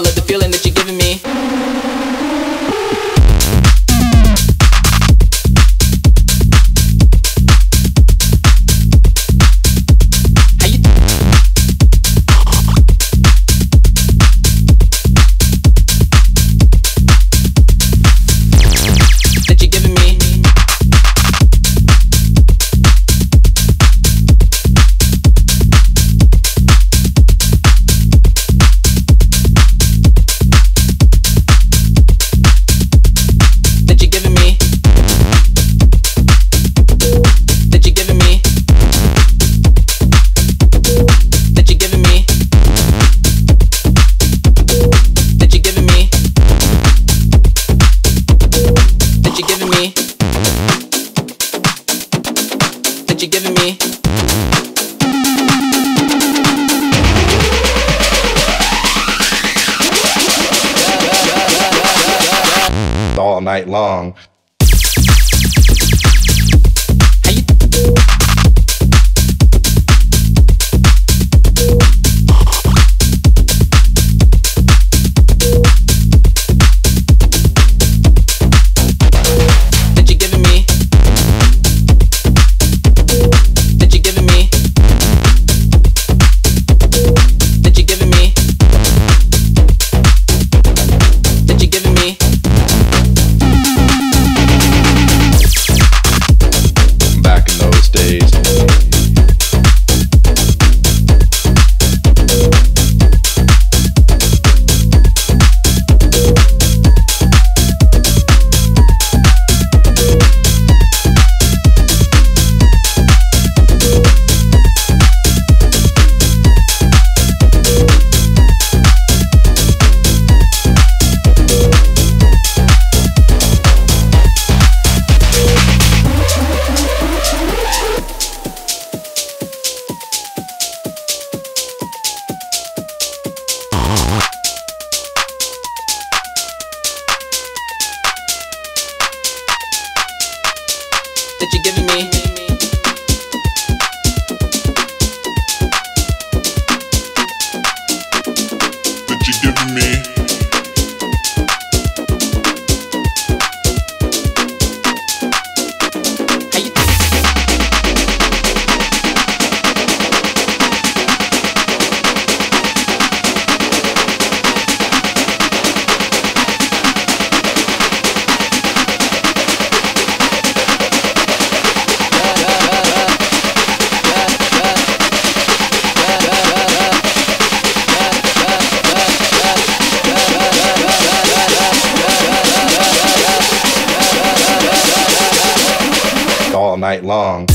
all of the feeling that you're giving me. night long that you're giving me. That you're giving me. night long.